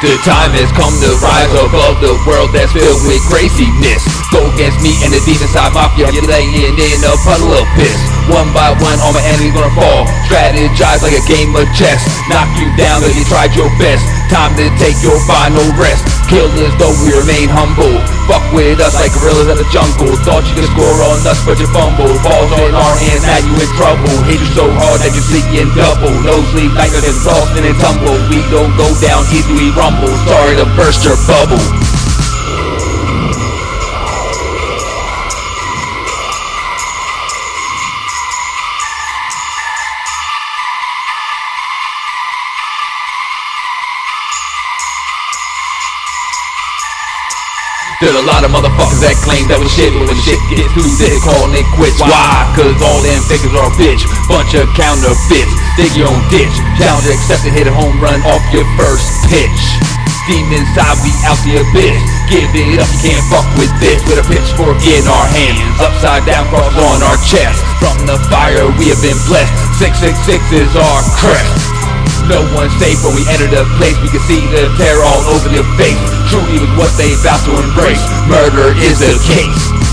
The time has come to rise above the world that's filled with craziness. Go against me and the demon side mafia, you're laying in a puddle of piss. One by one, all my enemies gonna fall. Strategize like a game of chess. Knock you down, cause you tried your best. Time to take your final rest. Kill us though we remain humble. Fuck with us like gorillas in the jungle. Thought you could score on us, but you fumbled. Balls in our hands, now you in trouble. Hit you so hard that you sleep in double. No sleep like us, exhausted and tumble. We don't go down easy, we rumble. Sorry to burst your bubble. There's a lot of motherfuckers that claim that we shit, but when shit gets too thick, calling it quits. Why? Cause all them figures are bitch. Bunch of counterfeits. Dig your own ditch. Challenge accepted, hit a home run off your first pitch. Demon side, we out the abyss. Give it up, you can't fuck with this. With a pitchfork in our hands, upside down, cross on our chest. From the fire, we have been blessed. 666 is our crest. No one's safe when we enter the place. We can see the terror all over their face. Truly was what they about to embrace. Murder is the case.